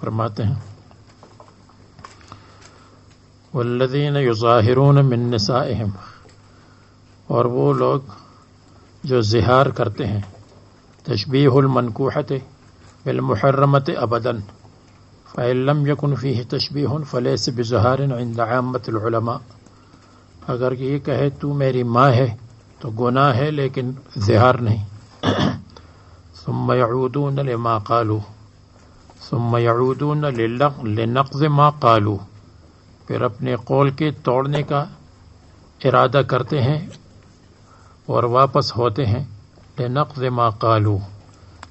फरमाते हैं वल्लदीन युज़ाहिरून मिन निसाइहिम और वो लोग जो जिहार करते हैं तशबीहुल मनकूहत बिलमुहर्रमत अबदन फ़ैलम यकुन फ़ीह तशबीहुन फ़लेस बिजहारिन इंद आमतुल उलमा अगर ये कहे तू मेरी माँ है तो गुनाह है, लेकिन जिहार नहीं। सुम्म यऊदून लिमा कालू। सुम्म यऊदून लिनक़ज़ मा कालू। फिर अपने कौल के तोड़ने का इरादा करते हैं और वापस होते हैं। लिनक़ज़ मा कालू।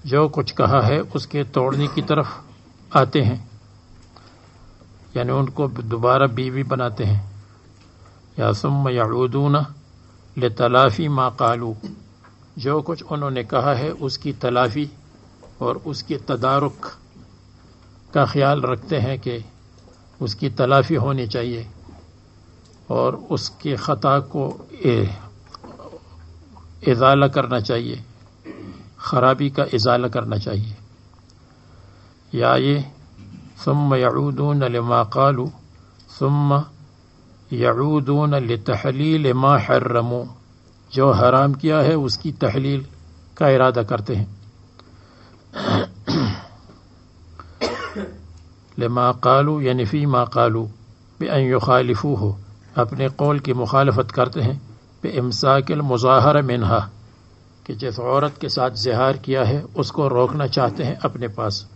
जो कुछ कहा है, उसके तोड़ने की तरफ़ आते हैं। यानी उनको दोबारा बीवी बनाते हैं। या सुम यऊदून तलाफ़ी मा कालू। जो कुछ उन्होंने कहा है, उसकी तलाफ़ी और उसके तदारुक का ख्याल रखते हैं कि उसकी तलाफ़ी होनी चाहिए और उसके ख़ता को इजाला करना चाहिए। ख़राबी का इजाला करना चाहिए। या ये सुम यऊदून लमा कालू सुम यऊदून लतहलील मा हर्रमू जो हराम किया है उसकी तहलील का इरादा करते हैं लमा कालू यानी फ़ी मा कालू युखालिफू हो अपने कौल की मुखालफत करते हैं बे इमसाकिल मुजाहर मिनहा कि जिस औरत के साथ जहार किया है उसको रोकना चाहते हैं अपने पास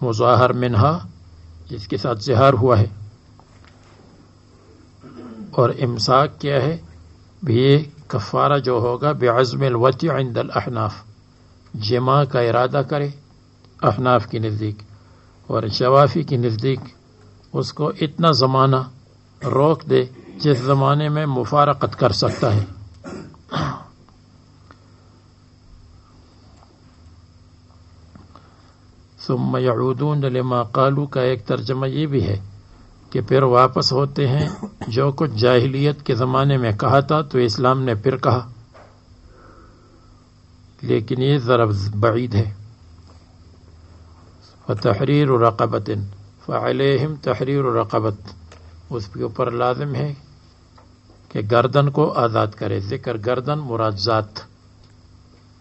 मुजाहर मिनहा जिसके साथ जहार हुआ है और इमसाक क्या है ये कफ़ारा जो होगा बेज़म वती इंदल अहनाफ। जमा का इरादा करे, अहनाफ के नज़दीक। और शवाफ़ी के नज़दीक, उसको इतना ज़माना रोक दे, जिस ज़माने में मुफारकत कर सकता है। सुम यऊदून लमा कालू का एक तर्जमा ये भी है कि फिर वापस होते हैं। जो कुछ जाहिलियत के ज़माने में कहा था तो इस्लाम ने फिर कहा। लेकिन ये ज़रा बईद है। व तहरीर रकबतिन फ़ालहम तहरीर रकबत उसके ऊपर लाजम है कि गर्दन को आज़ाद करे। ज़िक्र गर्दन मुराजात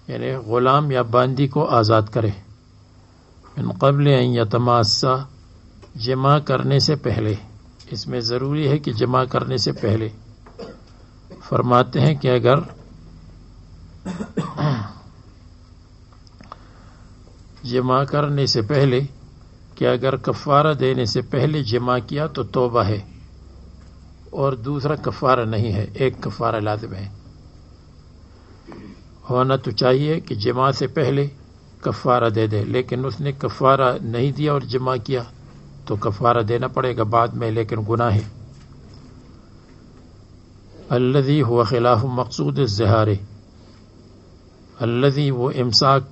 यानी ग़ुलाम या बांदी को आज़ाद करे। इन कबल यतमासा जमा करने से पहले, इसमें ज़रूरी है कि जमा करने से पहले फरमाते हैं कि अगर जमा करने से पहले, कि अगर कफ़ारा देने से पहले जमा किया तो तोबा है, और दूसरा कफ़ारा नहीं है, एक कफ़ारा लाजिम है। होना तो चाहिए कि जमा से पहले कफ़ारा दे दे, लेकिन उसने कफ़ारा नहीं दिया और जमा किया तो कफ़ारा देना पड़ेगा बाद में, लेकिन गुनाह है। अल्लदी हुआ खिलाफ मकसूद जहार। अल्लदी वो इमसाक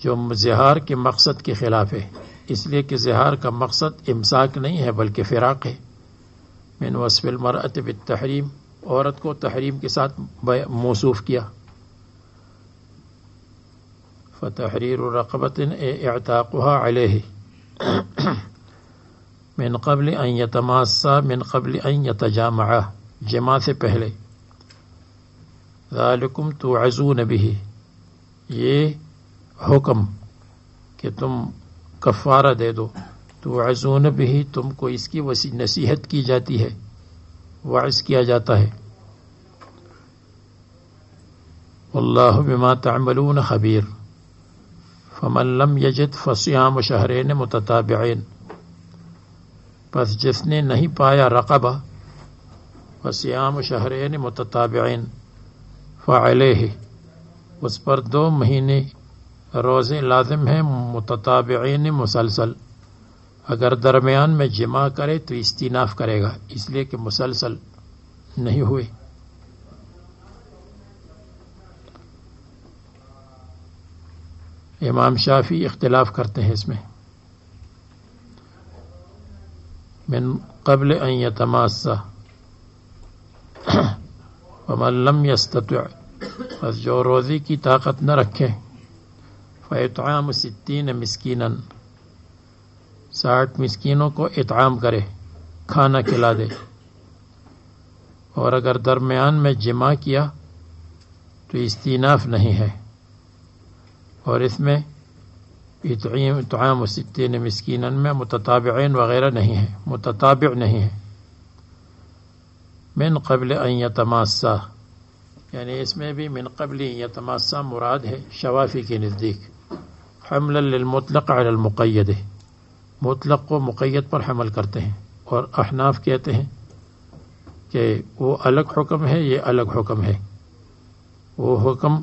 जो जहार के मकसद के ख़िलाफ़ है। इसलिए कि जहार का मकसद इमसाक नहीं है, बल्कि फ़िराक है। मैन वसफ़िल मरअत तहरीम, औरत को तहरीम के साथ मौसूफ़ किया। फ़तहरीर रकबतिन एताक़ा अलह। मिन कबल अन यतमासा मिन कबल अन यतजामा जमा से पहले। ज़ालकुम तो अजून भी ये हुक्म कि तुम कफ़ारा दे दो। तो अजून भी तुमको इसकी वसी, नसीहत की जाती है। वाइस किया जाता है। अल्लाह बिमा तमलून खबीर। फ़मल्लम यजिद फ़सियाम शहरन मुतताबिन बस जिसने नहीं पाया रकबा फसियाम शहरन मुतताबिन फ़ाल उस पर दो महीने रोज़े लाजिम हैं मुतताबिन मुसलसल। अगर दरमियान में जमा करे तो इस्तीनाफ करेगा, इसलिए कि मुसलसल नहीं हुए। इमाम शाफी इख्तलाफ करते हैं इसमें। मिन कबल तमासा वमल्लम यस्तत बस जो रोज़ी की ताकत न रखे फ़ैतआम सिद्दीन मस्किन साठ मस्किनों को इताम करे खाना खिला दे और अगर दरमियान में जमा किया तो इस्तीनाफ नहीं है और इसमें इतम सिद्दीन मस्किन में मुतताबिन वगैरह नहीं है मुतताब नहीं है मिन कबल तमासा यानी इसमें भी मिन कबल तमासा मुराद है शवाफ़ी के नज़दीक हमलमतलक़ अलमुक़ैद मुतलक़ को मुक़ैद पर हमल करते हैं और अहनाफ कहते हैं कि वो अलग हुक्म है ये अलग हुक्म है वो हुक्म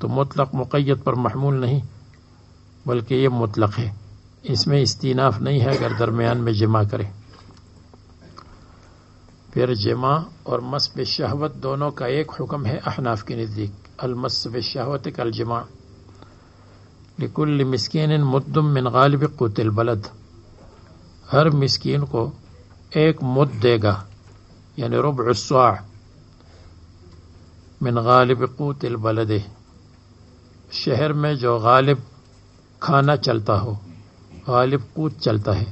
तो मुतलक़ मुक़ैद पर महमूल नहीं बल्कि ये मुतलक़ है इसमें इस्तीनाफ नहीं है अगर दरमियान में जमा करे फिर जमा और मस शहवत दोनों का एक हुक्म है अहनाफ के नज़दीक अलमस शहवत कल जमा लिकुल मस्किन मुद्दम मिन गालिब कुतिल बलद हर मस्किन को एक मुद देगा यानी रुबा मिन गालिब कुतिल बलद। शहर में जो गालिब खाना चलता हो, गालिब कूद चलता है।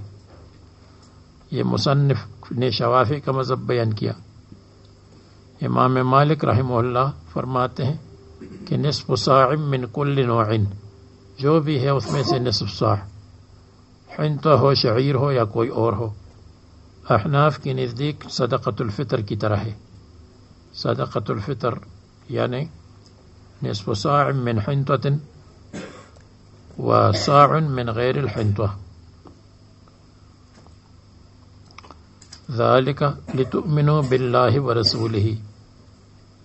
ये मुसनफ़ ने शवाफ़ी का मज़हब बयान किया। इमाम मालिक रहमल्ला फरमाते हैं कि नसफ़ साइम मिन कुल नौन जो भी है उसमें से नसफ़ साह हिंता हो शहीर हो या कोई और हो। अहनाफ के नज़दीक सदक़तुल्फ़ितर की तरह है। सदक़तुल्फ़ितर मिन हिंतन व साउन मिन गैर हिंतवा ज़ालिका लितुमिनो बिल्लाहि व रसूल ही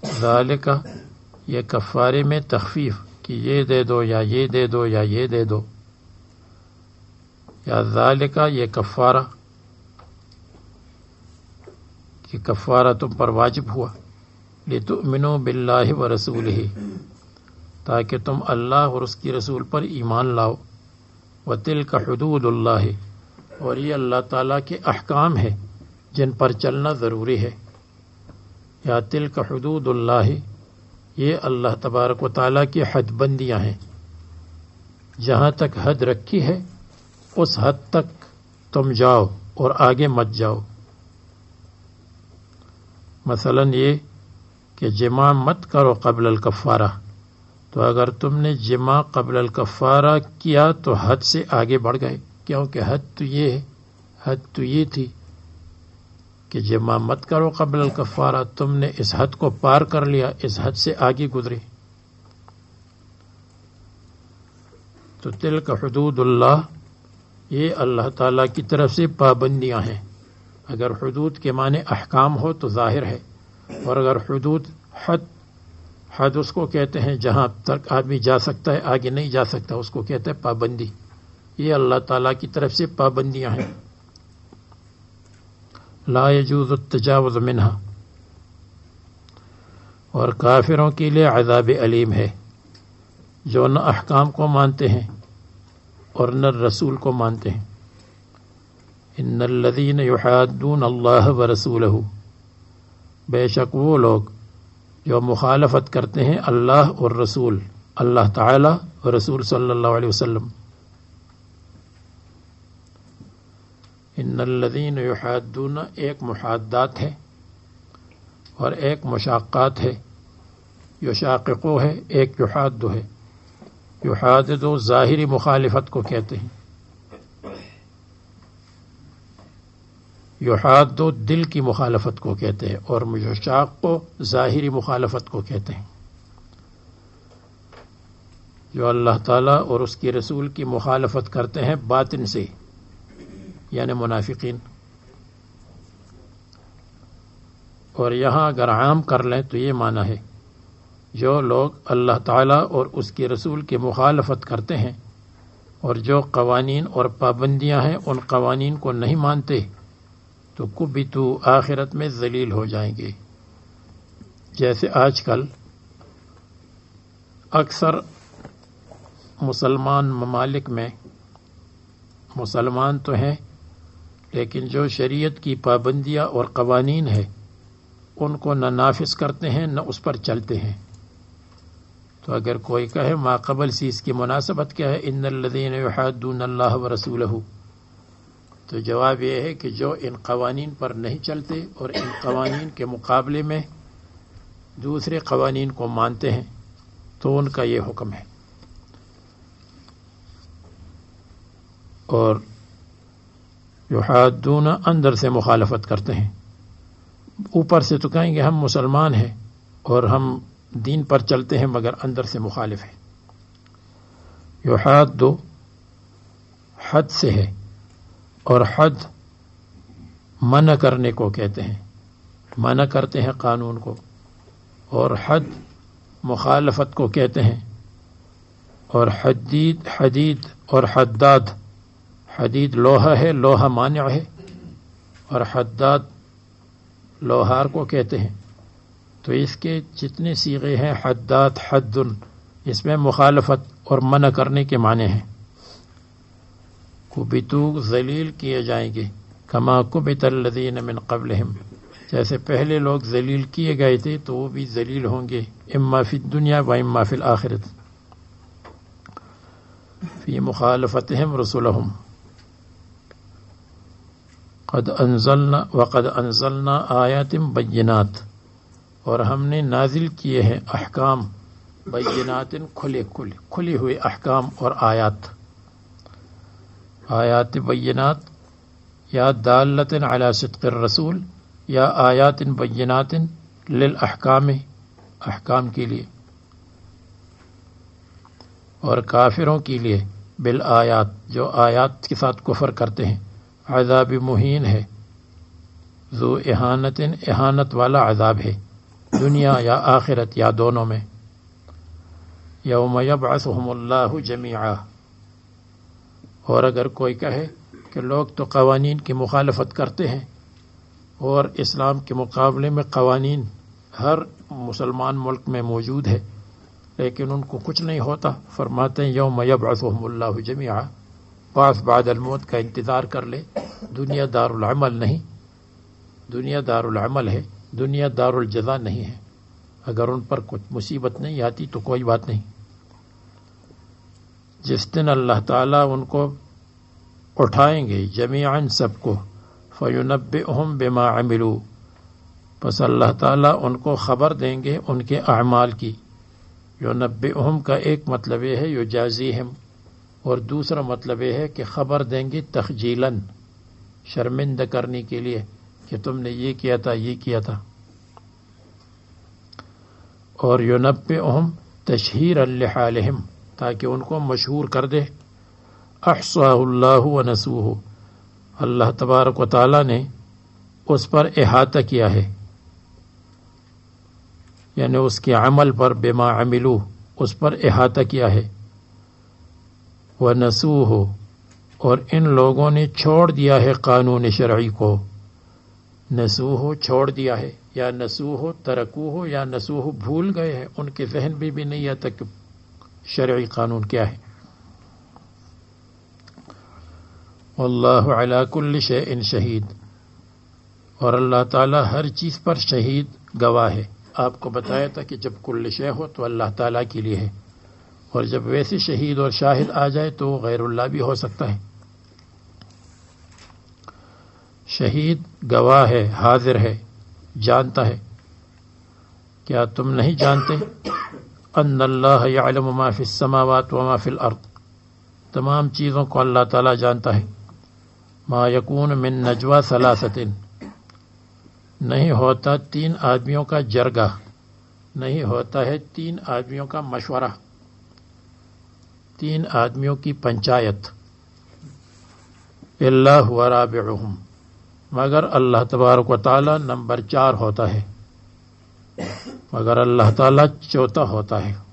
ज़ालिका ये कफ़ारे में तखफीफ कि ये दे दो या ये दे दो या ये दे दो या ज़ालिका ये कफ़ारा कि कफ़ारा तुम पर वाजिब हुआ लितुमिनो बिल्लाहि व रसूल ही ताकि तुम अल्लाह और उसकी रसूल पर ईमान लाओ व तिल का हदूद और ये अल्लाह ताला के अहकाम है जिन पर चलना ज़रूरी है या तिल का हदूदुल्ला ये अल्लाह तबारक व ताली की हदबंदियाँ हैं जहाँ तक हद रखी है उस हद तक तुम जाओ और आगे मत जाओ मसलन ये कि जमा मत करो कबल कफ़ारा। तो अगर तुमने जमा कबल कफ़ारा किया तो हद से आगे बढ़ गए। क्योंकि हद तो ये है, हद तो ये थी कि जमा मत करो कबल कफ़ारा। तुमने इस हद को पार कर लिया, इस हद से आगे गुजरे। तो तिल का हदूदुल्लाह, ये अल्लाह ताला की तरफ़ से पाबंदियाँ हैं। अगर हदूद के माने अहकाम हो तो ज़ाहिर है। और अगर हदूद, हद हद उसको कहते हैं जहाँ तक आदमी जा सकता है, आगे नहीं जा सकता, उसको कहते हैं पाबंदी। ये अल्लाह ताला की तरफ़ से पाबंदियाँ हैं। ला यजूज़ तजावज़ मिनहा। और काफिरों के लिए अजाब अलीम है, जो न अहकाम को मानते हैं और न रसूल को मानते हैं। इन लदीन युहादून अल्लाह व रसूल बेशक वो लोग जो मुखालफत करते हैं अल्लाह और रसूल, अल्लाह ताला और रसूल सल्लल्लाहु अलैहि वसल्लम। इन्नल्लज़ीन युहादून एक मुहादात है और एक मुशाक़ात है। युशाक़ो है, एक युहाद है। युहाद ज़ाहिरी मुखालफत को कहते हैं। युहाद दिल की मुखालफत को कहते हैं और मुशाक को ज़ाहिरी मुखालफत को कहते हैं। जो अल्लाह ताला और उसके रसूल की मुखालफत करते हैं बातिन से, यानी मुनाफिकीन। और यहाँ अगर आम कर लें तो ये माना है, जो लोग अल्लाह ताला और उसके रसूल की मुखालफत करते हैं और जो कवानीन और पाबंदियाँ हैं, उन कवानीन को नहीं मानते तो कुबितु आखिरत में जलील हो जाएँगे। जैसे आजकल अक्सर मुसलमान ममालिक में, मुसलमान तो हैं, लेकिन जो शरीयत की पाबंदियाँ और कवानीन है, उनको न नाफिज करते हैं, न उस पर चलते हैं। तो अगर कोई कहे माकबल सी इसकी मुनासबत क्या है? इन लदीन वहादून अल्लाह व रसूल तो जवाब यह है कि जो इन कवानीन पर नहीं चलते और इन कवानीन के मुकाबले में दूसरे कवानीन को मानते हैं तो उनका ये हुक्म है। और युहादून अंदर से मुखालफत करते हैं। ऊपर से तो कहेंगे, हम मुसलमान हैं और हम दीन पर चलते हैं, मगर अंदर से मुखालिफ है। युहाद दो हद से है। और हद मना करने को कहते हैं। मना करते हैं कानून को। और हद मुखालफत को कहते हैं। और हदीद हदीद और हद्दाद। हदीद लोहा है, लोहा मान्य है। और हद्दाद लोहार को कहते हैं। तो इसके जितने सीगे हैं हद्दात हद्दुन, इसमें मुखालफत और मना करने के माने हैं। कुबितु जलील किए जाएँगे। कमा कुबितल्लदीन मिन कबल जैसे पहले लोग जलील किए गए थे तो वो भी जलील होंगे। इम्मा फिल दुनिया व इम्मा फिल आखिरत। फ़ी मुखालफत रसुलहम। कद अनजलना वक़द अनजलना आयातिम बैनात और हमने नाजिल किए हैं अहकाम। बैनातिन खुले खुले खुली हुए अहकाम और आयात। आयात बैनात या दालतिन अला रसूल या आयातिन बैनातिन लिल अहकाम के लिए और काफिरों के लिए बिल आयात जो आयात के साथ कुफर करते हैं अजाब मुहीन है जो एहानतिन एहानत वाला अजाब है दुनिया या आखिरत या दोनों में यौम यबासहमल्ला जमिया और अगर कोई कहे कि लोग तो कवानीन की मुखालफत करते हैं और इस्लाम के मुकाबले में कवानीन हर मुसलमान मुल्क में मौजूद है, लेकिन उनको कुछ नहीं होता, फरमाते हैं, यौम यबासहमल्ला जमिया पास बादल मौत का इंतज़ार कर ले, दुनिया दारुल अमल नहीं, दुनिया दारुल अमल है, दुनिया दारुल जजा नहीं है, अगर उन पर कुछ मुसीबत नहीं आती तो कोई बात नहीं। जिस दिन अल्लाह ताला उनको उठाएँगे ज़मीन सबको फ़युनब बेमा अमिलू। बस अल्लाह ताला उनको ख़बर देंगे उनके अमाल की। युनब का एक मतलब यह है यो जाजी हम और दूसरा मतलब यह है कि खबर देंगे तखजीलन, शर्मिंदा करने के लिए कि तुमने ये किया था, ये किया था। और यूनब अहम तशहीर अल्लाम ताकि उनको मशहूर कर दे। अहसाल्ला नसूह। अल्लाह तबारक ताली ने उस पर अहाता किया है। यानी उसके अमल पर बेमा अमिलू, उस पर अहाता किया है। व नसू हो और इन लोगों ने छोड़ दिया है कानून शर्य को। नसू हो छोड़ दिया है। या नसू हो तरकू हो या नसू हो भूल गए हैं। उनके जहन में भी नहीं आता कि शर्य कानून क्या है? अल्लाह अलाकुल्ल इन शहीद। और अल्लाह ताला हर चीज़ पर शहीद गवाह है। आपको बताया था कि जब कुल शे हो तो अल्लाह ताला के लिए है। और जब वैसे शहीद और शाहिद आ जाए तो गैरुल्लाह भी हो सकता है। शहीद गवाह है, हाजिर है, जानता है। क्या तुम नहीं जानते? अल्लाह माफिल समावत व माफिल अर्द तमाम चीज़ों को अल्लाह ताला जानता है मा यकून मिन नजवा सलासतिन नहीं होता तीन आदमियों का जरगा नहीं होता है तीन आदमियों का मशवरा तीन आदमियों की पंचायत अल्लाह राबहम मगर अल्लाह तबारक ताली नंबर चार होता है मगर अल्लाह ताला चौथा होता है।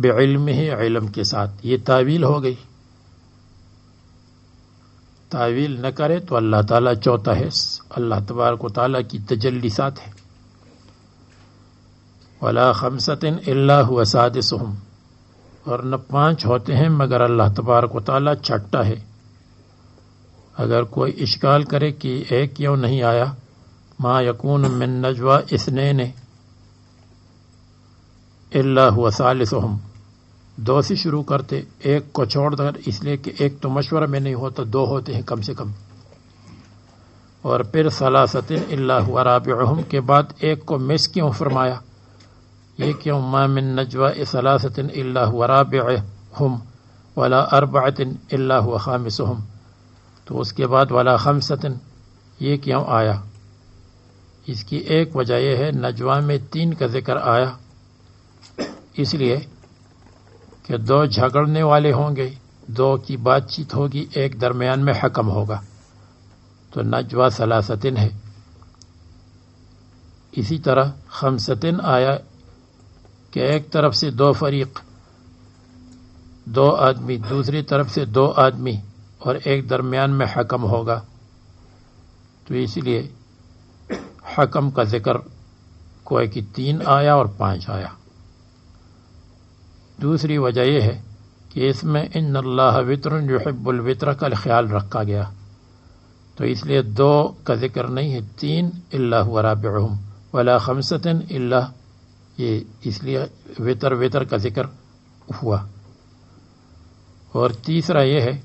बेइल्म ही इल्म के साथ। ये तावील हो गई। तावील न करे तो अल्लाह ताला चौथा है। अल्लाह तबारक ताला की तजल्ली साथ है। वला खमसतिन अल्लाह वसादिसहम और न पाँच होते हैं, मगर अल्लाह तबारक ताला छट्टा है। अगर कोई इश्काल करे कि एक क्यों नहीं आया? माँ यकून मिन नजवा इसने ने वसालिसहम दो से शुरू करते, एक को छोड़कर इसलिए कि एक तो मशवरा में नहीं होता, दो होते हैं कम से कम। और फिर सलासतिन अल्लाह वराबहम के बाद एक को मिस क्यों फरमाया? ये क्यों? मामिन नजवा सलासतिन वराब हम वाला अरबातिन खामिसहम। तो उसके बाद वाला खमसतिन, ये क्यों आया? इसकी एक वजह यह है नजवा में तीन का ज़िक्र आया। इसलिए कि दो झगड़ने वाले होंगे, दो की बातचीत होगी, एक दरमियान में हकम होगा। तो नजवा सलासतिन है। इसी तरह खमसतिन आया कि एक तरफ़ से दो फरीक, दो आदमी, दूसरी तरफ़ से दो आदमी और एक दरमियान में हकम होगा। तो इसलिए हकम का ज़िक्र कोई कि तीन आया और पाँच आया। दूसरी वजह यह है कि इसमें इन अल्लाह वितर युहिब्बुल वितर का ख्याल रखा गया। तो इसलिए दो का ज़िक्र नहीं है, तीन अल्लाह वराबहम वला खमसतन अल्लाह ये इसलिए वेतर वेतर का ज़िक्र हुआ। और तीसरा यह है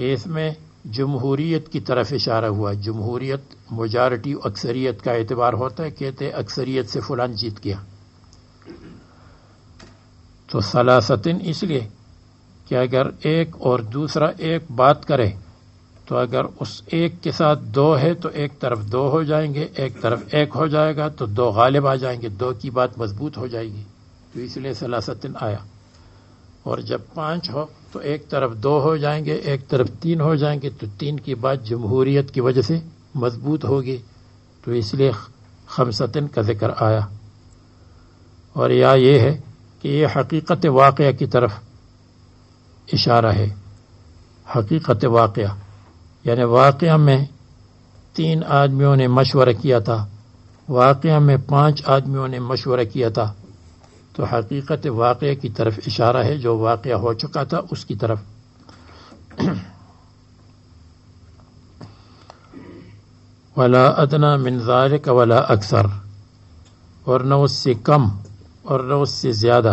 कि इसमें जमहूरीत की तरफ़ इशारा हुआ। जमहूरीत मजारिटी अक्सरियत का एतबार होता है, कहते अक्सरियत से फुलान जीत गया। तो सलासतिन इसलिए कि अगर एक और दूसरा एक बात करे तो अगर उस एक के साथ दो है तो एक तरफ़ दो हो जाएँगे, एक तरफ़ एक हो जाएगा तो दो गालिब आ जाएँगे, दो की बात मज़बूत हो जाएगी। तो इसलिए सलासतिन आया। और जब पाँच हो तो एक तरफ़ दो हो जाएँगे, एक तरफ़ तीन हो जाएँगे तो तीन की बात जमहूरियत की वजह से मज़बूत होगी। तो इसलिए खमसतिन का ज़िक्र आया। और या ये है कि ये हकीकत वाक़ की तरफ़ इशारा है। हकीकत वाक़ यानि वाक़ में तीन आदमियों ने मशवरा किया था। वाक़ में पाँच आदमियों ने मशवरा किया था। तो हकीकत वाक़ की तरफ़ इशारा है, जो वाक़ हो चुका था उसकी तरफ़। वला अदना मिन का वला अक्सर, और न उससे कम और न उससे ज़्यादा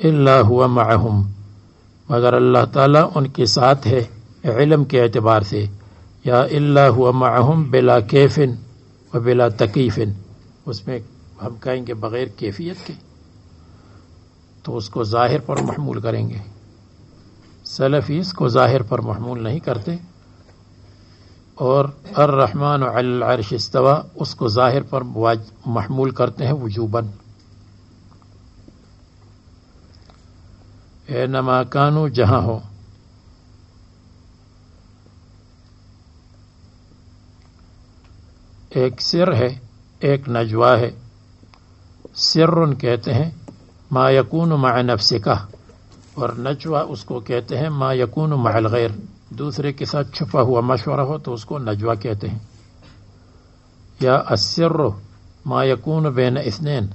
अल्लाह हुआ माहम। मगर अल्लाह ताला उनके साथ है, इलम के अतबार से। या अल्लाह हुआ माहम बिला कैफिन व बिला तकीफ़िन, उसमें हम कहेंगे बग़ैर कैफियत के। तो उसको ज़ाहिर पर महमूल करेंगे। सलफ़ीस को ज़ाहिर पर महमूल नहीं करते। और अर्रहमान अर्शस्तवा उसको ज़ाहिर पर महमूल करते हैं वजूबन। ए नमा कानू जहाँ हो। एक सिर है, एक नजवा है। सिर कहते हैं मा यकून मा नफसिका और नजवा उसको कहते हैं मा यकून महल गैर दूसरे के साथ छुपा हुआ मशवरा हो तो उसको नजवा कहते हैं। या असर मा यकून बेन इसनैन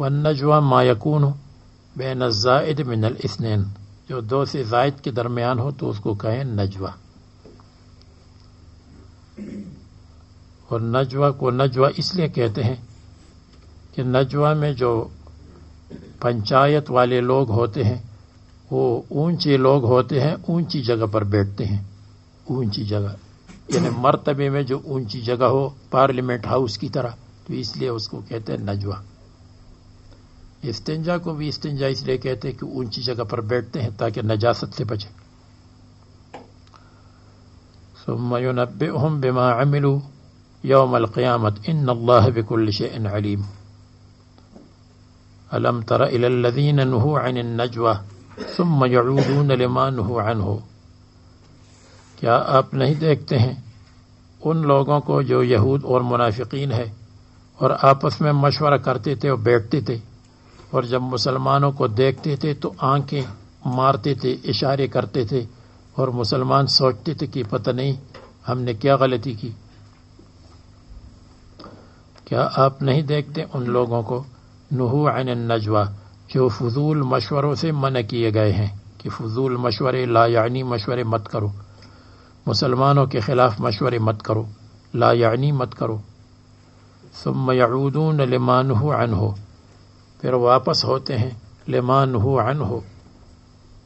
व नजवा मा यकून बेन जायद मिनल इसनैन जो दो से जायद के दरमियान हो तो उसको कहें नजवा। और नजवा को नजवा इसलिए कहते हैं कि नजवा में जो पंचायत वाले लोग होते हैं, वो ऊँचे लोग होते हैं, ऊँची जगह पर बैठते हैं। ऊँची जगह, यानी मरतबे में जो ऊँची जगह हो, पार्लियामेंट हाउस की तरह तो इसलिए उसको कहते हैं नजवा। इस्तेंजा को भी इस्तेंजा इसलिए कहते हैं कि ऊँची जगह पर बैठते हैं ताकि नजासत से बचे। सुम्मयुनब्बिहुम बिमा अमिलू यौम अलक़ियामत इन अल्लाह शैइन अलीम। अलम तर इलल्लज़ीन नुहु अन नजवा सुम्म यऊदून लिमा नुहु अनहु क्या आप नहीं देखते हैं उन लोगों को जो यहूद और मुनाफिकीन है और आपस में मशवरा करते थे और बैठते थे और जब मुसलमानों को देखते थे तो आँखें मारते थे, इशारे करते थे और मुसलमान सोचते थे कि पता नहीं हमने क्या गलती की। क्या आप नहीं देखते उन लोगों को नहू अन नजवा जो फजूल मशवरों से मन किए गए हैं, कि फजूल मशवरे ला यानी मशवरे मत करो। मुसलमानों के खिलाफ मशवरे मत करो, ला यानी मत करो। सुम यऊदून लिमान अन हो फिर वापस होते हैं लेमान हो अन हो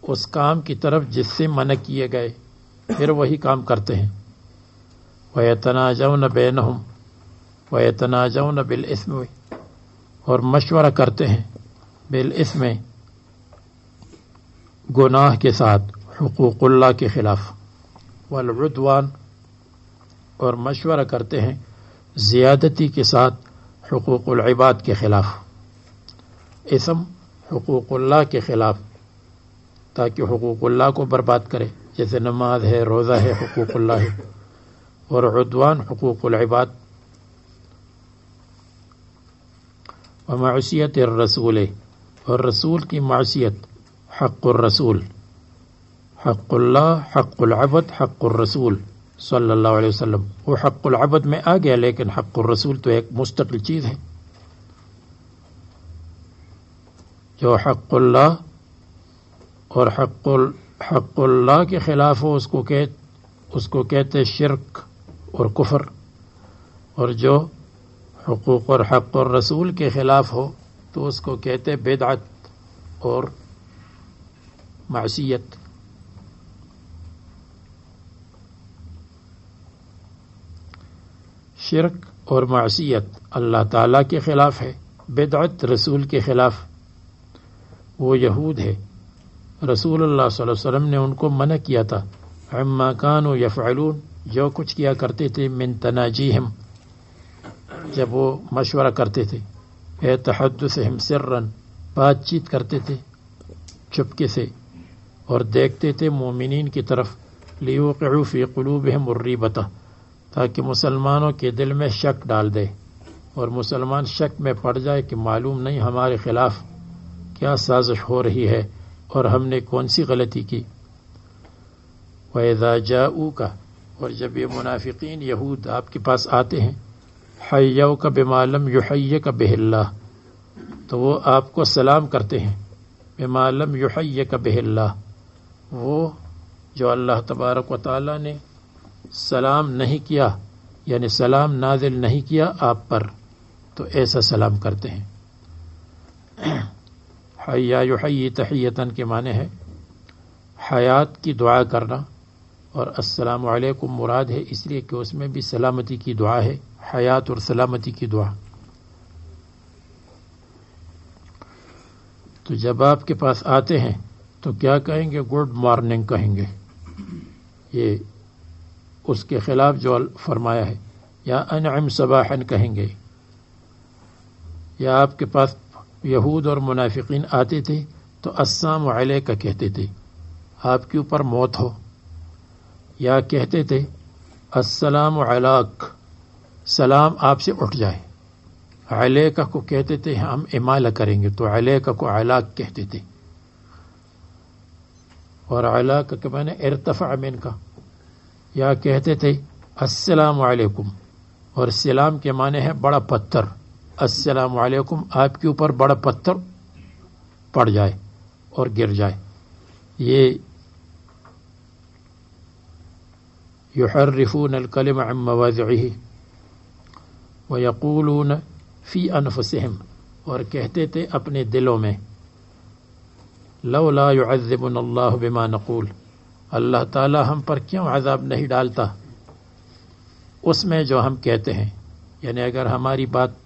उस काम की तरफ़ जिससे मन किए गए, फिर वही काम करते हैं। वह तनाजव न बेन हम वह तनाजव न बिल इसम। और मशवरा करते हैं बिल इसमें, गुनाह के साथ, हकूक़ुल्ला के ख़िलाफ़। वलउदवान और मशवरा करते हैं ज़ियादती के साथ हकूक़ुलबाद के ख़िलाफ़। इसम हकूक़ुल्लाह के ख़िलाफ़, ताकि हकूक़ुल्लाह को बर्बाद करे। जैसे नमाज़ है, रोज़ा है हकूक़ुल्लाह है। और उद्वान हकूक़ुलबाद व मासीत रसूल और रसूल की मासीत हक़ुलरसूल हक़ुल्ला हक़ुलबद हक़ुलरसूल अलैहि वसल्लम वो हक़ुलबद में आ गया लेकिन हक़ुलरसूल तो एक मुस्तकिल चीज़ है जो हक़ुल्ला और हक़ुल हक़ुल्ला के ख़िलाफ़ हो उसको कह उसको कहते शिरक और कुफर और जो हकूक़ और हक़ और रसूल के ख़िलाफ़ हो तो उसको कहते बेदात और मासीत शिरक और मासीत अल्लाह ताला के ख़िलाफ़ है बेदात रसूल के ख़िलाफ़। वो यहूद है। रसूल वसल्लम ने उनको मना किया था। अम्मा कान यफ़ालून जो कुछ किया करते थे, मिन तनाजी हम जब वो मशवरा करते थे। ए तहदस हम सर्रन, बातचीत करते थे चुपके से और देखते थे मोमिन की तरफ़ लियो लियोफ़ी कलूब हम बता ताकि मुसलमानों के दिल में शक डाल दे और मुसलमान शक में पड़ जाए कि मालूम नहीं हमारे ख़िलाफ़ क्या साजिश हो रही है और हमने कौन सी गलती की। वैदा जाऊ का और जब ये मुनाफिकीन यहूद आपके पास आते हैं हय्यो का बेमालम युहैय का बेहल्ला। तो वो आपको सलाम करते हैं। बेमालम युहैय का बेहल्ला। वो जो अल्लाह तबारक व ताली ने सलाम नहीं किया, यानी सलाम नाजिल नहीं किया आप पर तो ऐसा सलाम करते हैं। हया युहई तहैतन के माने है, हयात की दुआ करना। और अस्सलाम वालेकुम मुराद है, इसलिए कि उसमें भी सलामती की दुआ है, हयात और सलामती की दुआ। तो जब आपके पास आते हैं तो क्या कहेंगे? गुड मॉर्निंग कहेंगे। ये उसके खिलाफ जो फरमाया है, या अनम सबाहन कहेंगे। या आपके पास यहूद और मुनाफिकीन आते थे तो अस्साम का कहते थे, आपके ऊपर मौत हो। या कहते थे, अस्सलाम अलाक. सलाम आपसे उठ जाए। अलैका को कहते थे, हम इमाला करेंगे। तो अलैका को अलाक कहते थे। और अलाक के मैंने इरतफ़ा अमीन का। या कहते थे, अस्सलाम वालेकुम और सलाम के माने हैं, बड़ा पत्थर। अस्सलाम वालेकुम आपके ऊपर बड़ा पत्थर पड़ जाए और गिर जाए। ये युहर्रिफून अलकलम मवाज़ी व यकूलून फ़ी अनफसहम और कहते थे अपने दिलों में लवला युअज़िबुन अल्लाह बिमा नकूल अल्लाह ताला हम पर क्यों अजाब नहीं डालता उसमें जो हम कहते हैं यानी अगर हमारी बात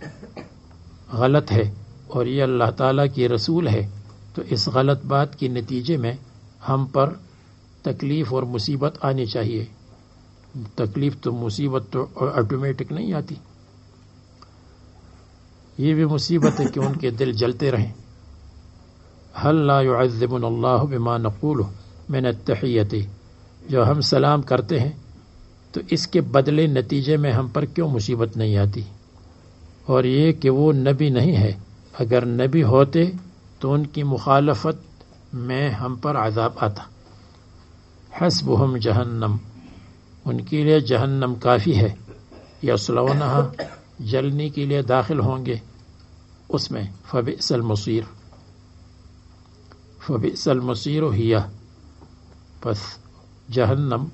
गलत है और ये अल्लाह ताला की रसूल है तो इस गलत बात के नतीजे में हम पर तकलीफ़ और मुसीबत आनी चाहिए तकलीफ़ तो मुसीबत तो ऑटोमेटिक नहीं आती। ये भी मुसीबत है कि उनके दिल जलते रहें। हल्ला युज़िबन बिमा नकूल मैन तहैती जो हम सलाम करते हैं तो इसके बदले नतीजे में हम पर क्यों मुसीबत नहीं आती? और ये कि वो नबी नहीं है। अगर नबी होते तो उनकी मुखालफत में हम पर आज़ाब आता। हसब हम जहन्नम। उनके लिए जहन्नम काफ़ी है। यसलौना जलने के लिए दाखिल होंगे। उसमें फ़बिसल मसीर। फ़बिसल मसीर हिया। बस जहन्नम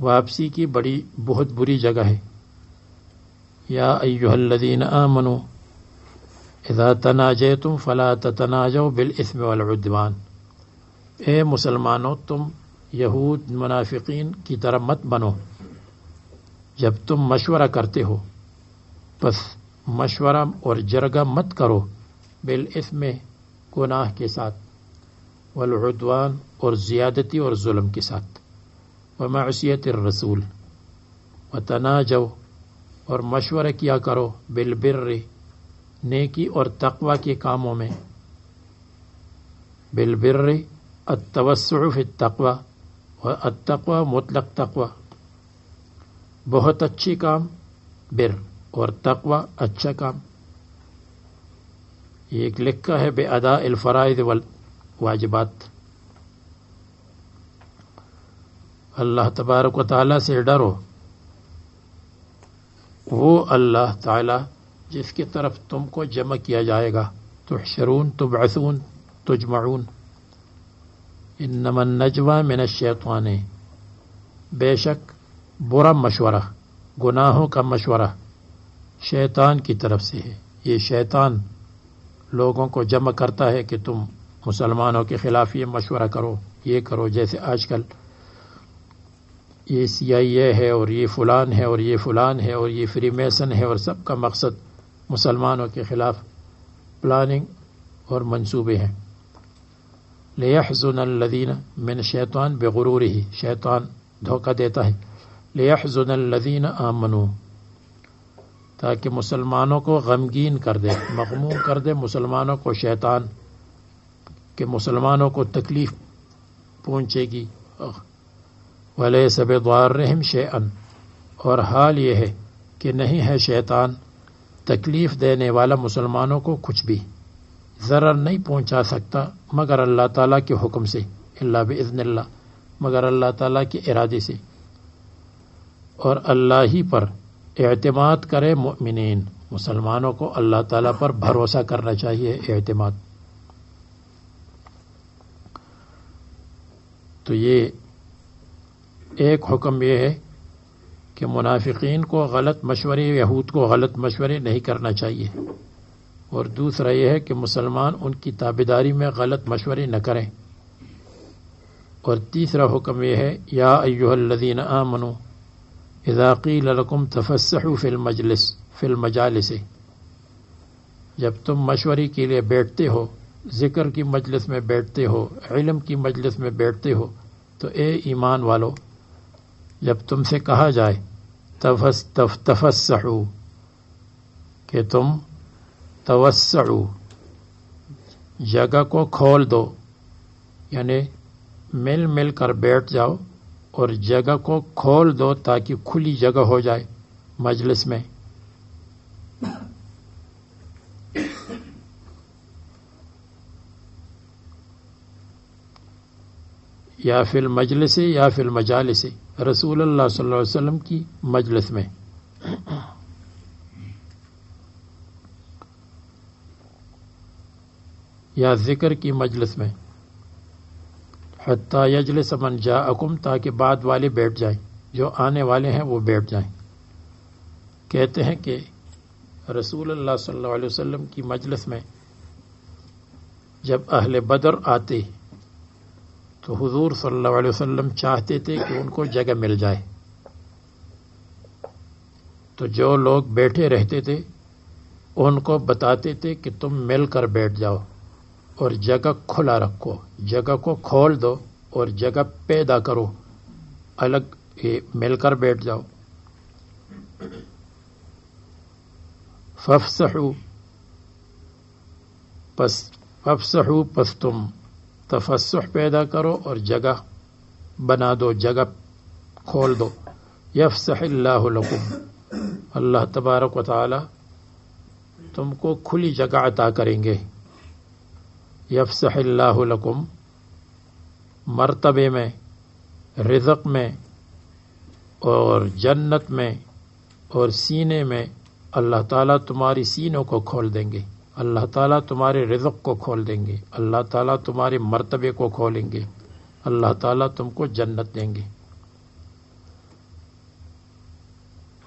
वापसी की बड़ी, बहुत बुरी जगह है। या अयुहल्लदीन आमनु, इज़ा तनाजे तुम फ़ला तनाजो बिल इसम वलउद्वान ए मुसलमानों, तुम यहूद मुनाफिकीन की तरह मत बनो। जब तुम मशवरा करते हो, बस मशवरा और जरगा मत करो, बिल इसम, गुनाह के साथ वलउद्वान और ज़्यादती और जुल्म के साथ। व मसीत रसूल, व तनाजो और मशवरा किया करो, बिल बिर नेकी और तकवा के कामों में। बिल बिर अतवसफ़ तकवा व अतकवा मुतलक तकवा। बहुत अच्छी काम, बिर, और तकवा अच्छा काम। एक लिखा है बे अदा फ़राइद वाजिबात। अल्लाह तबारक ताली से डरो। वो अल्लाह ताला जिसकी तरफ़ तुमको जमा किया जाएगा। तो शरून तुबसून तुजमून इन नमन नजवा मिन शैतान बेशक बुरा मशवरा गुनाहों का मशवरा शैतान की तरफ़ से है ये शैतान लोगों को जमा करता है कि तुम मुसलमानों के ख़िलाफ़ ये मशवरा करो ये करो जैसे आजकल ये सी आई ए है और ये फ़लान है और ये फ़लान है और ये फ्री मेसन है और सब का मकसद मुसलमानों के ख़िलाफ़ प्लानिंग और मंसूबे हैं लदीन मिन शैतान बेगरूर ही शैतान धोखा देता है लदीन आमनु ताकि मुसलमानों को गमगीन कर दे मखमूम कर दे मुसलमानों को शैतान के मुसलमानों को तकलीफ़ पहुँचेगी वले सब द्वारहम शेअन और हाल ये है कि नहीं है शैतान तकलीफ़ देने वाला मुसलमानों को कुछ भी ज़रर नहीं पहुँचा सकता, मगर अल्लाह ताला के हुक्म से अल्लाह बिज़नल्ला मगर अल्लाह ताला के इरादे से। और अल्लाह ही पर एतमाद करे मुमिन मुसलमानों को अल्लाह ताला पर भरोसा करना चाहिए एतमाद तो ये एक हुक्म यह है कि मुनाफिकीन को गलत मशवरे, यहूद को गलत मशवरे नहीं करना चाहिए। और दूसरा यह है कि मुसलमान उनकी ताबेदारी में गलत मशवरे न करें। और तीसरा हुक्म यह है, या अयुहल्लदीन आमनु इज़ाक़ी लकुम तफसहु फिल मजलिस, फिल मजालिस। जब तुम मशवरे के लिए बैठते हो, ज़िक्र की मजलिस में बैठते हो, इल्म की मजलिस में बैठते हो तो ए ईमान वालो, जब तुमसे कहा जाए, तफस, तफ तफसू कि तुम तवस्सू जगह को खोल दो। यानी मिल मिल कर बैठ जाओ और जगह को खोल दो ताकि खुली जगह हो जाए मजलिस में। या फिल मजलिस या फिल मजालिस। रसूल अल्लाह वसल्लम की मजलिस में। या ज़िक्र की मजलिस में। हती यजलिस मन जा अकुम ताकि बाद वाले बैठ जाएँ। जो आने वाले हैं, वो बैठ जाएँ। कहते हैं कि रसूल अल्लाह सल्लल्लाहु अलैहि वसल्लम की मजलिस में जब अहले बदर आते तो हुजूर सल्लल्लाहु अलैहि वसल्लम चाहते थे कि उनको जगह मिल जाए। तो जो लोग बैठे रहते थे, उनको बताते थे कि तुम मिलकर बैठ जाओ। और जगह खुला रखो। जगह को खोल दो और जगह पैदा करो। अलग ये मिलकर बैठ जाओ। फफसहू, पस फफसहू पस तुम। तफसुह पैदा करो और जगह बना दो, जगह खोल दो। यफसल्लाकुम अल्लाह तबारक वाली तुमको खुली जगह अता करेंगे। यफसल्लाकुम मरतबे में, रिज़क में, और जन्नत में, और सीने में अल्लाह ताला तुम्हारी सीनों को खोल देंगे। अल्लाह ताला तुम्हारे रिज़क को खोल देंगे। अल्लाह ताला तुम्हारे मर्तबे को खोलेंगे। अल्लाह ताला तुमको जन्नत देंगे।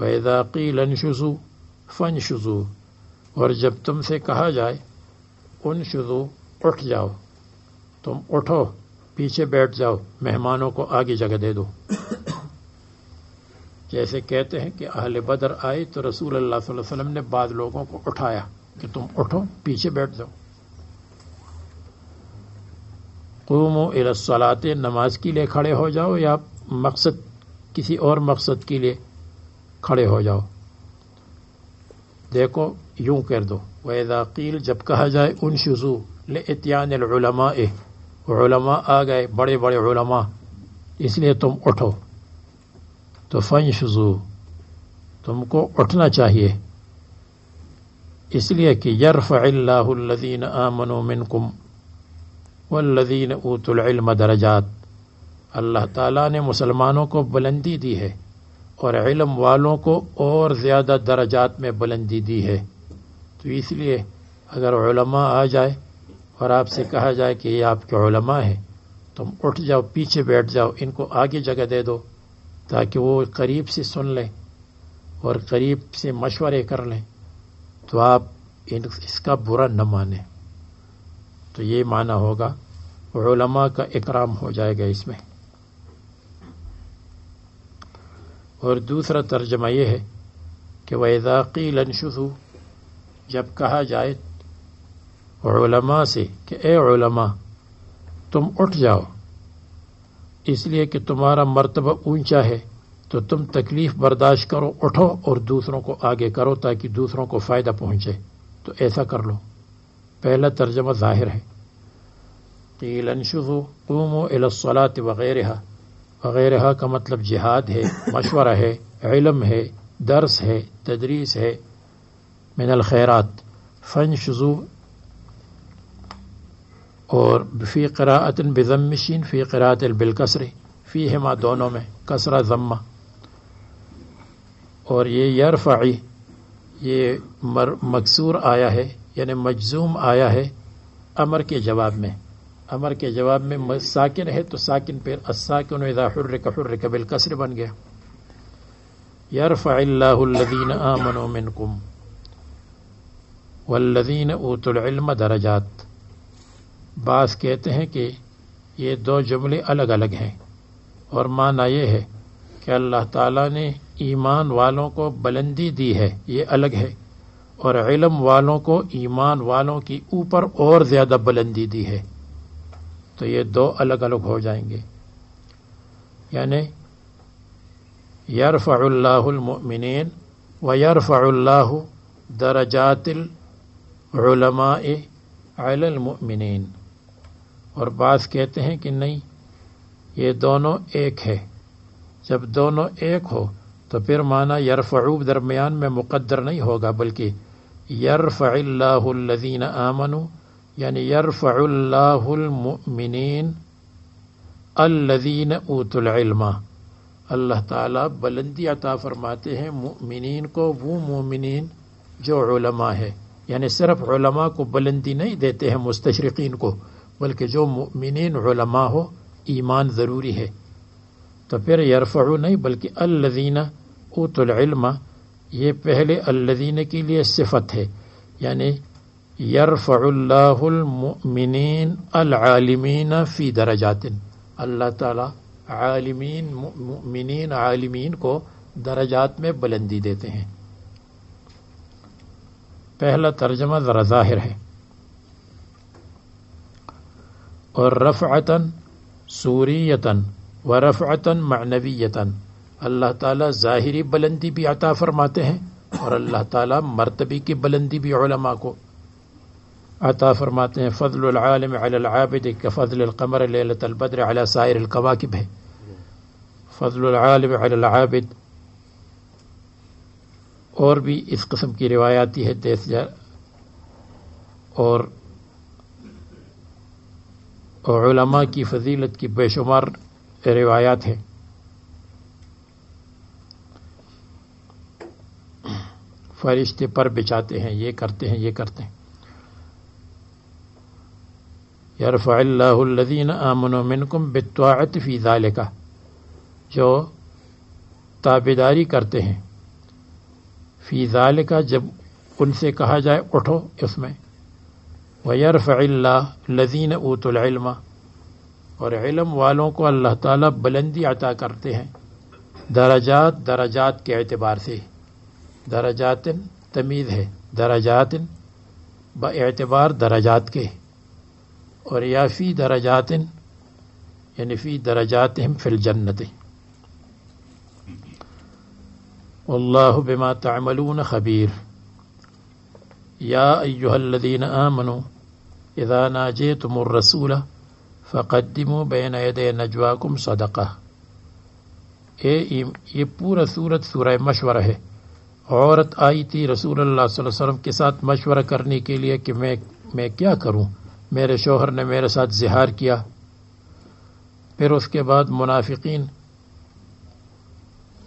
वैदाकी लनशुजू फ़न शुजू और जब तुमसे कहा जाए उन शुजू उठ जाओ। तुम उठो, पीछे बैठ जाओ, मेहमानों को आगे जगह दे दो। जैसे कहते हैं कि अहले बदर आए तो रसूल अल्लाह वसल्लम ने बाद लोगों को उठाया कि तुम उठो, पीछे बैठ जाओ। कुमो इलसलाते नमाज़ के लिए खड़े हो जाओ या मकसद, किसी और मकसद के लिए खड़े हो जाओ। देखो, यूँ कर दो। वैदाकील जब कहा जाए उन शुजू ले इतियानलमा उलमा आ गए बड़े बड़े उलमा। इसलिए तुम उठो। तो फ़न शुजू तुमको उठना चाहिए। इसलिए कि यरफ़ल्लादीन आमन मिनकुम वल्लदीन ऊतुल्म दरजात। अल्लाह ताला ने मुसलमानों को बुलंदी दी है और इल्म वालों को और ज़्यादा दरजात में बुलंदी दी है। तो इसलिए अगर आ जाए और आपसे कहा जाए कि ये आपके उलमा है। तुम उठ जाओ, पीछे बैठ जाओ, इनको आगे जगह दे दो, ताकि वो करीब से सुन लें और करीब से मशवरे कर लें। तो आप इन, इसका बुरा न माने। तो ये माना होगा, उलमा का इकराम हो जाएगा इसमें। और दूसरा तर्जमा यह है कि वैदाकी लनशुसु, जब कहा जाए उलमा से कि, ए उलमा, तुम उठ जाओ। इसलिए कि तुम्हारा मर्तबा ऊँचा है तो तुम तकलीफ़ बर्दाश्त करो, उठो और दूसरों को आगे करो ताकि दूसरों को फ़ायदा पहुँचे। तो ऐसा कर लो। पहला तर्जमा ज़ाहिर है। वगैरह वगैरह का मतलब जिहाद है, मशवरा है, इलम है, दर्स है, तदरीस है। मिनल खैरात। फ़न शुजू और फ़ी क़रातन बेज़मशिन फ़ी क़रात बिलकसरी फ़ी हमा दोनों में, कसरा ज़म्मा। और ये यरफ़ी ये मकसूर आया है, यानी मजजूम आया है अमर के जवाब में। अमर के जवाब में साकिन है तो साकिन पर असाकिन हुर्रिक हुर्रिक बिल कसर बन गया। यरफ़ल्लादीन आमन मिनकुम वल्लदीन ऊतुल्म दरजात। बास कहते हैं कि ये दो जुमले अलग अलग हैं। और माना यह है कि अल्लाह ताला ने ईमान वालों को बुलंदी दी है, ये अलग है। और इलम वालों को ईमान वालों की ऊपर और ज़्यादा बुलंदी दी है। तो ये दो अलग अलग हो जाएँगे। यानी यरफ़ुल्लामिन व यरफ़ुल्लाह दरजातिलमिन और बास कहते हैं कि नहीं, ये दोनों एक है। जब दोनों एक हो तो फिर माना यरफ़ूब दरमियान में मुकद्दर नहीं होगा, बल्कि यरफ़ल्लादीन आमनु, यानी यरफ़ल्लामिन अल्लदीन ऊतुल्मा अल्लाह ताला बुलंदी अता फरमाते हैं मुमिन को वो मुमिन जो है। यानी सिर्फ़ को बुलंदी नहीं देते हैं, मुस्तशरकिन को। बल्कि जो मुमिन उलमा हो, ईमान ज़रूरी है। तो फिर यरफ़ू नहीं, बल्कि अल्लजीना ऊतुल्मा ये पहले अल्लदीन के लिए सिफत है। यानी यरफ़ुल्लामिन अलमीन फ़ी दरजातिन। अल्लाह ताला आलिमीन आलिमीन को दरजात में बुलंदी देते हैं। पहला तर्जमा ज़रा ज़ाहिर है। और रफ़तन सूरीतन व रफ़तन मानवीतन अल्लाह ताला ज़ाहरी बुलंदी भी अता फरमाते हैं और अल्लाह ताला मरतबी की बुलंदी भी उलमा को अता फरमाते हैं फ़जल आलम आबिद का फ़जल कमर लबद्र सायर कवाकब है। फ़जल आलम आबिद और भी इस कस्म की रिवायाती है तेज और उलमा की फजीलत की बेशुमार रिवायात हैं। फरिश्ते पर बिछाते हैं, ये करते हैं, ये करते हैं। यरफ़ल्लादीन आमन मिनकुम बित्वात फ़ी का जो ताबेदारी करते हैं, फ़ी का जब उनसे कहा जाए, उठो इसमें। वयरफ़ल्ला लदीन ऊतुलमा और इलम वालों को अल्लाह ताला बुलंदी अता करते हैं। दराजात दराजात के अतबार से। दराजातिन तमीज़ है। दराजातिन ब एतबार दराजात के। और या फ़ी दराजातिन, यानी फ़ी दराजात फिल जन्नत। अल्लाह बिमा तमलून खबीर। या अयुहल्लदीन आमनु इदा नाजे तुमरसूल फ़क़दमु बैन यद नजवाकुम सदक़ा ए ये पूरा सूरत सूरह मशवरा है औरत आई थी रसूल अल्लाह वसल्लम के साथ मशवरा करने के लिए कि मैं मैं क्या करूँ मेरे शोहर ने मेरे साथ जिहार किया फिर उसके बाद मुनाफिकीन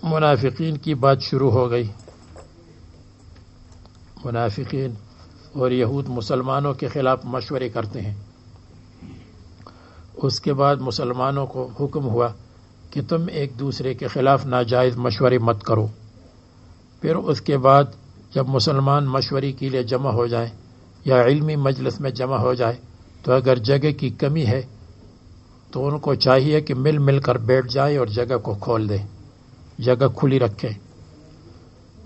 मुनाफिकीन की बात शुरू हो गई मुनाफिकीन और यहूद मुसलमानों के ख़िलाफ़ मशवरे करते हैं। उसके बाद मुसलमानों को हुक्म हुआ कि तुम एक दूसरे के ख़िलाफ़ नाजायज़ मशवरे मत करो। फिर उसके बाद जब मुसलमान मशवरे के लिए जमा हो जाए या इल्मी मजलिस में जमा हो जाए तो अगर जगह की कमी है तो उनको चाहिए कि मिल मिल कर बैठ जाए और जगह को खोल दें, जगह खुली रखें।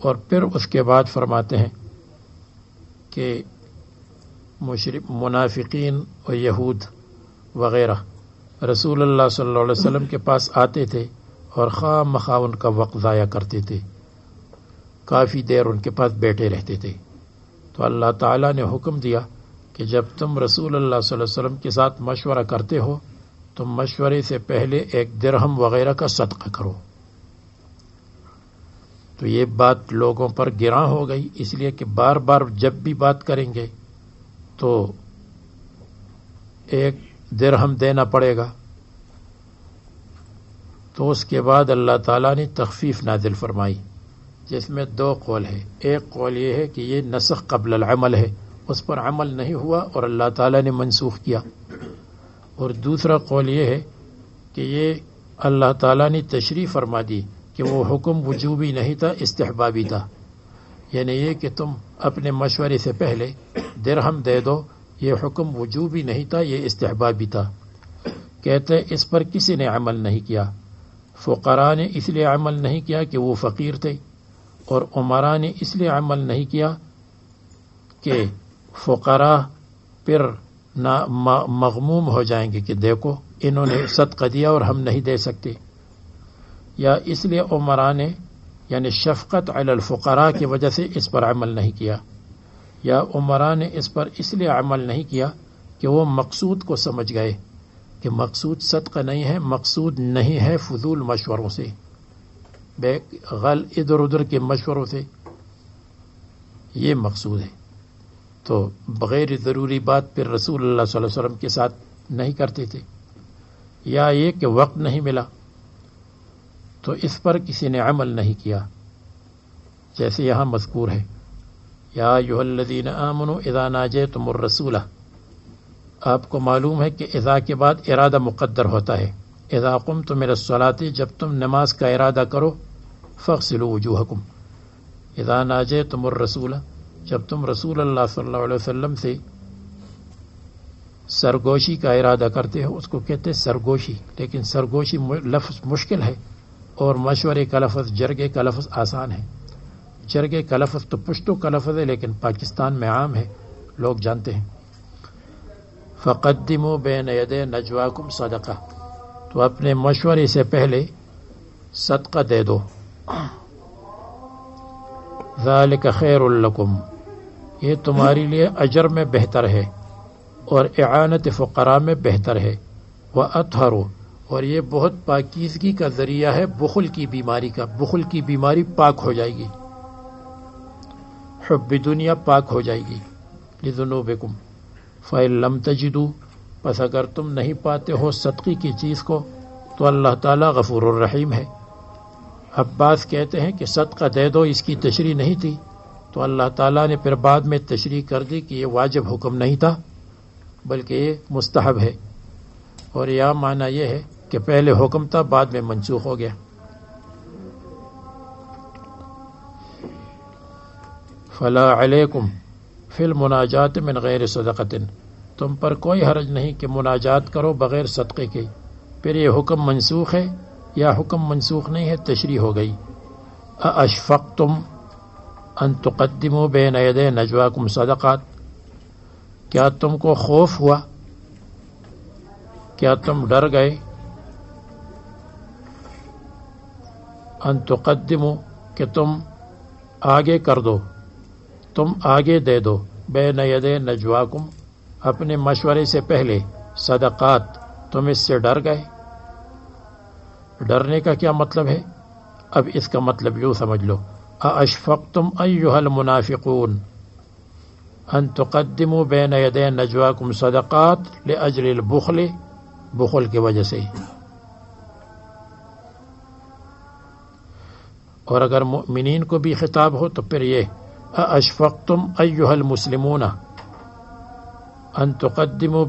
और फिर उसके बाद फरमाते हैं कि मुशरफ मुनाफिकीन और यहूद वग़ैरह। रसूल अल्लाह सल्लल्लाहु अलैहि वसल्लम के पास आते थे और खा मखा उनका वक्त ज़ाया करते थे। काफ़ी देर उनके पास बैठे रहते थे। तो अल्लाह ताला ने हुक्म दिया कि जब तुम रसूल अल्लाह वसल्लम के साथ मशवरा करते हो तो मशवरे से पहले एक दिरहम वगैरह का सदका करो। तो ये बात लोगों पर गिरा हो गई, इसलिए कि बार बार जब भी बात करेंगे तो एक दिरहम देना पड़ेगा। तो उसके बाद अल्लाह ताला ने तखफीफ नाजिल फरमाई, जिसमें दो कौल है। एक कौल ये है कि ये नसख कबल अमल है, उस पर अमल नहीं हुआ और अल्लाह ताला ने मनसूख किया। और दूसरा कौल ये है कि ये अल्लाह ताला ने तशरी फरमा दी कि वो हुक्म वजूबी नहीं था, इस्तेहबाबी था। यानी ये कि तुम अपने मशवरे से पहले दिरहम दे दो, ये हुक्म वजूबी नहीं था, ये इस्तेहबाबी था। कहते, इस पर किसी ने अमल नहीं किया। फ़ुकरा ने इसलिए अमल नहीं किया कि वो फ़कीर थे, और उमरा ने इसलिए अमल नहीं किया कि फ़ुकरा फिर ना मगमूम हो जाएँगे कि देखो, इन्होंने सदका दिया और हम नहीं दे सकते। या इसलिए उमरा ने, यानी शफ़क़त अलफ़ुकरा की वजह से इस पर अमल नहीं किया। या उमरा ने इस पर इसलिए अमल नहीं किया कि वो मकसूद को समझ गए कि मकसूद सदका नहीं है, मकसूद नहीं है फजूल मशवरों से। गल इधर उधर के मशवरों से ये मकसूद है। तो बग़ैर ज़रूरी बात फिर रसूल अल्लाह वसल्लम के साथ नहीं करते थे। या ये कि वक्त नहीं मिला। तो इस पर किसी ने अमल नहीं किया। जैसे यहाँ मजकूर है। या युहल्लदीन आमनु इदा नाजे तुमरसूला आपको मालूम है कि इज़ा के बाद इरादा मुक़द्दर होता है। इज़ाकुम तो मेरे सलाती, जब तुम नमाज़ का इरादा करो फ़सिलो वजूहकुम। इदा नाजे तुम रसूल, जब तुम रसूल अल्लाह सल्लल्लाहु अलैहि वसल्लम से सरगोशी का इरादा करते हो, उसको कहते हैं सरगोशी। लेकिन सरगोशी लफ्ज़ मुश्किल है। और मशवरे का लफ्ज़, जरगे का लफ्ज़ आसान है। जरगे का लफ्ज़ तो पुश्तो का लफ्ज़ है, लेकिन पाकिस्तान में आम है, लोग जानते हैं। फ़क़द्दिमो बेन यद नजवाकुम सदका। तो अपने मशवरे से पहले सदका दे दो। ज़ालिक खैरुल्लकुम ये तुम्हारे लिए अजर में बेहतर है और एनत फ़करा में बेहतर है। वह अतहरो। और ये बहुत पाकिजगी का ज़रिया है, बुखल की बीमारी का। बुखल की बीमारी पाक हो जाएगी। हब्बी दुनिया पाक हो जाएगी। लिजुनोबकुम फ़ैलम तजिदू। बस अगर तुम नहीं पाते हो सदक़ी की चीज़ को तो अल्लाह ताला गफूर रहीम है। अब्बास कहते हैं कि सदका दे दो, इसकी तशरी नहीं थी। तो अल्लाह ताला ने फिर बाद में तशरी कर दी कि यह वाजिब हुक्म नहीं था, बल्कि ये मुस्तहब है। और यह माना यह है कि पहले हुक्म था, बाद में मनसूख हो गया। फला अलैकुम फिल मुनाजात मिन गैर सदक़तिन। तुम पर कोई हरज नहीं कि मुनाजात करो बग़ैर सदक़े के। फिर ये हुक्म मनसूख है या हुक्म मनसूख नहीं है तशरी हो गई। अशफ़ तुम अन तुकदमो बेन यद नजवाकुम सदक़ात। क्या तुमको खौफ हुआ? क्या तुम डर गए? अन तुकदमो कि तुम आगे कर दो, तुम आगे दे दो। बे नयद नजवाकुम, अपने मशवरे से पहले सदक़ात तुम इससे डर गए। डरने का क्या मतलब है? अब इसका मतलब यूँ समझ लो। अशफ़ तुम अयुहल मुनाफिकून। अन तुकदमो बैन यद नजवाकुम सदक़ात ले अजल बुखल बुखल की वजह से। और अगर मिनीन को भी खिताब हो तो फिर ये अशफ़ तुम अयुहल मुस्लिमून, अन तुकदमो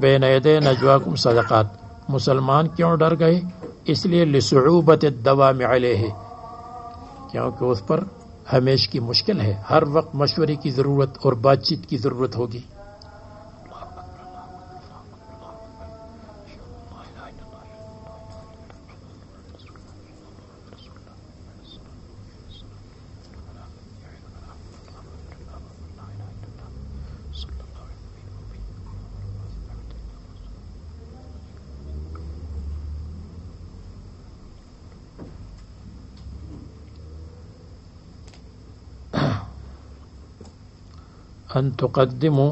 नजवाकुम सदक़ात। मुसलमान क्यों डर गए? इसलिए लसूबत दवा में है क्योंकि उस पर हमेश की मुश्किल है। हर वक्त मशवरे की ज़रूरत और बातचीत की ज़रूरत होगी। अन तुकदमो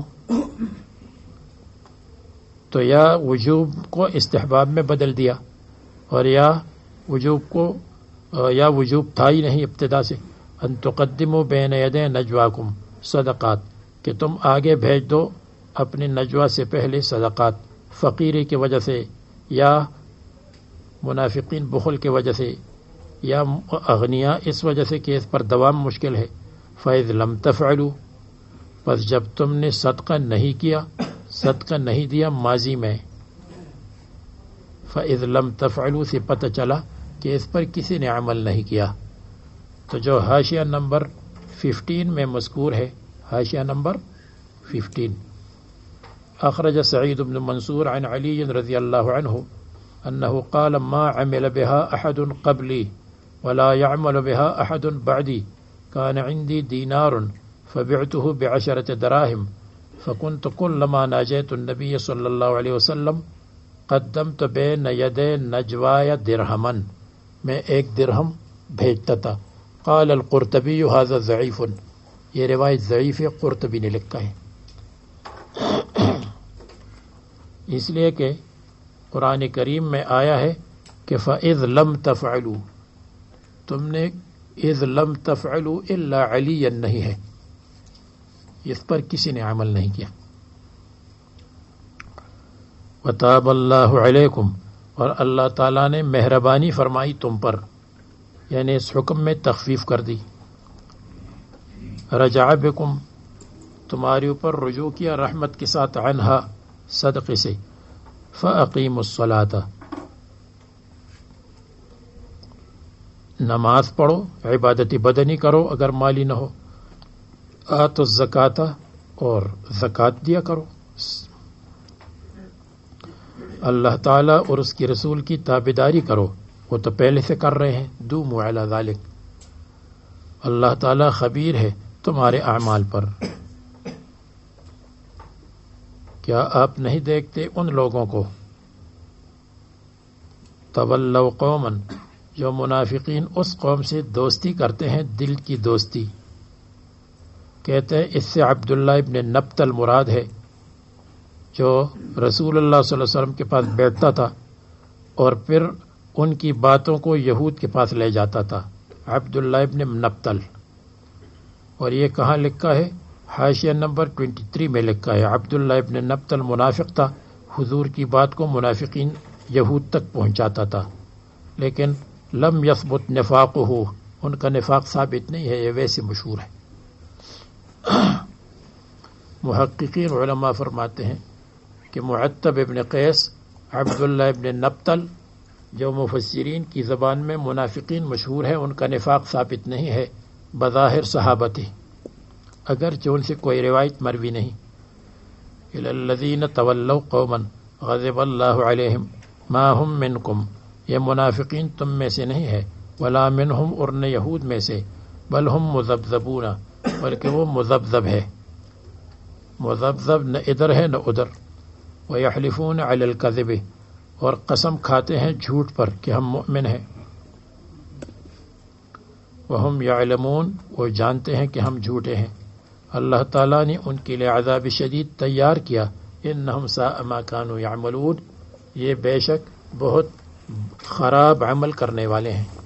तो या वजूब को इस्तेहबाब में बदल दिया और या वजूब को या वजूब था ही नहीं इब्तदा से अन तुकदमो बेन यद नजवाकुम सदक़ात कि तुम आगे भेज दो अपने नजवा से पहले सदक़ात फ़कीरी की वजह से या मुनाफिकीन बुखल की वजह से या अगनिया इस वजह से कि इस पर दवाम मुश्किल है फ़ैज़ लम तफ़लू बस जब तुमने सदका नहीं किया, सदका नहीं दिया, माजी में। फ़ैज़लम तफ़लू से पता चला कि इस पर किसी ने अमल नहीं किया। तो जो हाशिया नंबर 15 में मजकूर है, हाशिया नंबर 15 अखरज सईद बन मंसूर अन अली रज़ी अल्लाह क़ाल, मा अमिल बिहा अहद क़बली, वला यअमल बिहा अहद बअदी, कान इंदी दीनार फ़बिअतहु बेशरत दराहम फ़कुन तो कुल्लमा नाजतुलनबी सल्ला वसम कदम तो नयद नजवाया दिरहमन मैं एक दिरहम भेजता था काल अलकुरतबी हाजा ज़यीफ़ुन ये रिवायत ज़यीफ़ कुरतबी ने लिखा है इसलिए कि कुरान करीम में आया है कि फ़ैज़ लम तफ़लू तुमने इज़ लम तफ़लू इल्ला नहीं है इस पर किसी ने अमल नहीं किया। वताब अल्लाकुम और अल्लाह ताला ने मेहरबानी फरमाई तुम पर, यानी इस हुक्म में तखफीफ कर दी। रजा बेकुम, तुम्हारे ऊपर रुजू किया रहमत के साथ अनहा सदक़े से। फ़ीमसलाता नमाज़ पढ़ो, इबादती बदनी करो अगर माली न हो। आतो ज़काता और ज़क़़त दिया करो। अल्लाह ताला और उसकी रसूल की ताबेदारी करो। वो तो पहले से कर रहे हैं। दू मुआला ज़ालिक। अल्लाह ताला खबीर है तुम्हारे अमाल पर। क्या आप नहीं देखते उन लोगों को? तवल्लव कौमन। जो मुनाफिकीन उस कौम से दोस्ती करते हैं, दिल की दोस्ती। कहते हैं, इससे अब्दुल्ला इब्न नब्तल मुराद है, जो रसूल अल्लाह वसल्लम के पास बैठता था और फिर उनकी बातों को यहूद के पास ले जाता था अब्दुल्ला इब्न नब्तल। और ये कहाँ लिखा है? हाशिया नंबर 23 में लिखा है अब्दुल्ला इब्न नब्तल मुनाफिक था, हुजूर की बात को मुनाफिकीन यहूद तक पहुंचाता था, लेकिन लम यसबुत नफाक हो उनका नफाक साबित नहीं है, ये वैसे मशहूर है। महक्कीन फरमाते हैं कि मुअत्तब इबन कैस अब्दुल्ला इबन नब्तल, जो मुफसरीन की ज़बान में मुनाफिकीन मशहूर है, उनका नफाक साबित नहीं है, बज़ाहिर सहाबती अगर उनसे कोई रिवायत मरवी नहीं। लदीन तवल्ल कौमन गज़ब माहम मिनकुम, ये मुनाफिकीन तुम में से नहीं है, वला मिन हम और न यहूद में से, बल हम मुजबजबूना। बल्कि वो मुजबजब है। मुजबजब न इधर है, न उधर। व यहलिफून अलकज़ब और कसम खाते हैं झूठ पर कि हम मोमिन हैं। वह हम यालमून, वो जानते हैं कि हम झूठे हैं। अल्लाह ताला ने उनके लिए आज़ाब शदीद तैयार किया। इन हम सा अमाकान यामलून, ये बेशक बहुत ख़राब अमल करने वाले हैं।